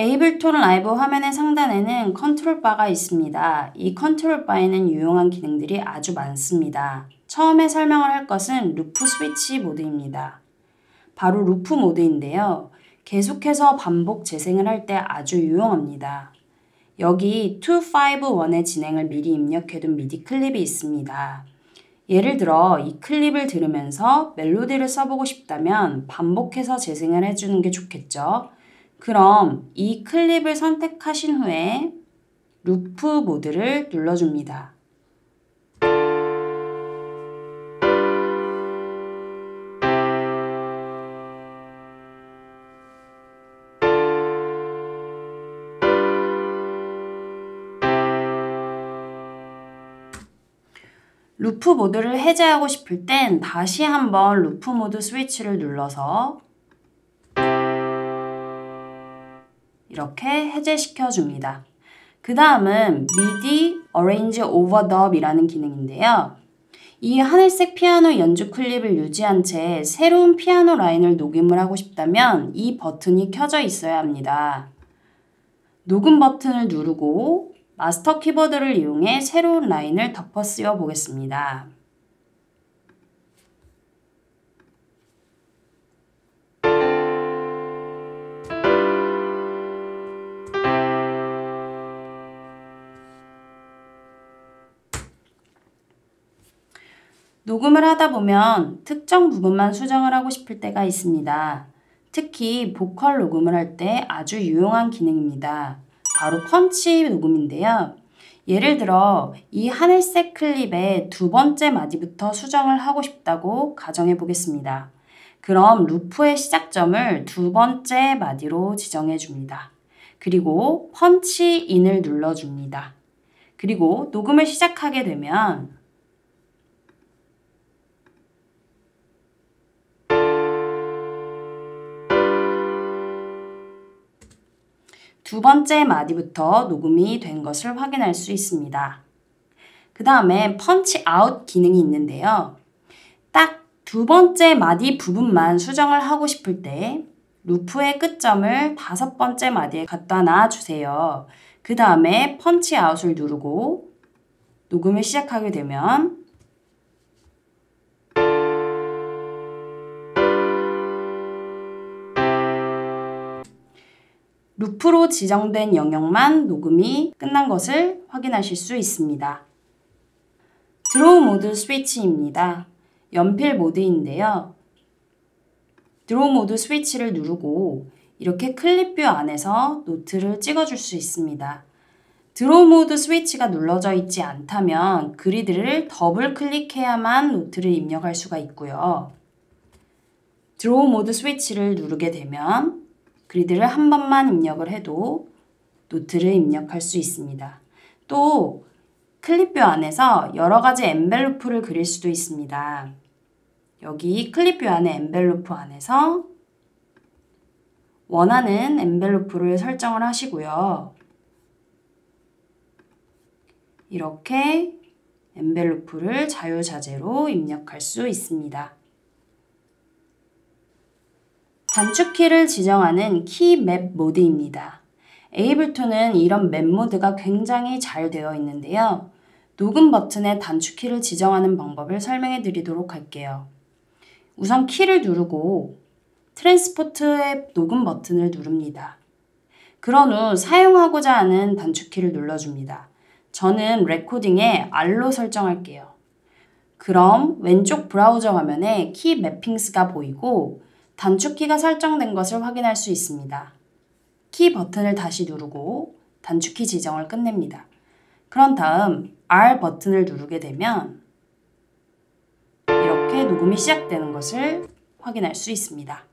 에이블톤 라이브 화면의 상단에는 컨트롤 바가 있습니다. 이 컨트롤 바에는 유용한 기능들이 아주 많습니다. 처음에 설명을 할 것은 루프 스위치 모드입니다. 바로 루프 모드인데요. 계속해서 반복 재생을 할 때 아주 유용합니다. 여기 251의 진행을 미리 입력해둔 미디 클립이 있습니다. 예를 들어 이 클립을 들으면서 멜로디를 써보고 싶다면 반복해서 재생을 해주는 게 좋겠죠. 그럼 이 클립을 선택하신 후에 루프 모드를 눌러줍니다. 루프 모드를 해제하고 싶을 땐 다시 한번 루프 모드 스위치를 눌러서 이렇게 해제시켜 줍니다. 그 다음은 MIDI Arrange Overdub이라는 기능인데요. 이 하늘색 피아노 연주 클립을 유지한 채 새로운 피아노 라인을 녹음을 하고 싶다면 이 버튼이 켜져 있어야 합니다. 녹음 버튼을 누르고 마스터 키보드를 이용해 새로운 라인을 덮어 쓰여 보겠습니다. 녹음을 하다 보면 특정 부분만 수정을 하고 싶을 때가 있습니다. 특히 보컬 녹음을 할 때 아주 유용한 기능입니다. 바로 펀치 녹음인데요. 예를 들어 이 하늘색 클립의 두 번째 마디부터 수정을 하고 싶다고 가정해 보겠습니다. 그럼 루프의 시작점을 두 번째 마디로 지정해 줍니다. 그리고 펀치 인을 눌러 줍니다. 그리고 녹음을 시작하게 되면 두 번째 마디부터 녹음이 된 것을 확인할 수 있습니다. 그 다음에 punch out 기능이 있는데요. 딱 두 번째 마디 부분만 수정을 하고 싶을 때 루프의 끝점을 다섯 번째 마디에 갖다 놔 주세요. 그 다음에 punch out을 누르고 녹음을 시작하게 되면 루프로 지정된 영역만 녹음이 끝난 것을 확인하실 수 있습니다. draw 모드 스위치입니다. 연필 모드인데요. draw 모드 스위치를 누르고 이렇게 clip view 안에서 노트를 찍어줄 수 있습니다. draw 모드 스위치가 눌러져 있지 않다면 그리드를 더블 클릭해야만 노트를 입력할 수가 있고요. draw 모드 스위치를 누르게 되면 그리드를 한 번만 입력을 해도 노트를 입력할 수 있습니다. 또 clip view 안에서 여러 가지 envelope를 그릴 수도 있습니다. 여기 clip view 안에 envelope 안에서 원하는 envelope를 설정을 하시고요. 이렇게 envelope를 자유자재로 입력할 수 있습니다. 단축키를 지정하는 key map 모드입니다. 에이블톤은 이런 map 모드가 굉장히 잘 되어 있는데요. 녹음 버튼에 단축키를 지정하는 방법을 설명해 드리도록 할게요. 우선 키를 누르고 transport의 녹음 버튼을 누릅니다. 그런 후 사용하고자 하는 단축키를 눌러줍니다. 저는 레코딩에 R로 설정할게요. 그럼 왼쪽 브라우저 화면에 key mappings가 보이고 단축키가 설정된 것을 확인할 수 있습니다. 키 버튼을 다시 누르고 단축키 지정을 끝냅니다. 그런 다음 R 버튼을 누르게 되면 이렇게 녹음이 시작되는 것을 확인할 수 있습니다.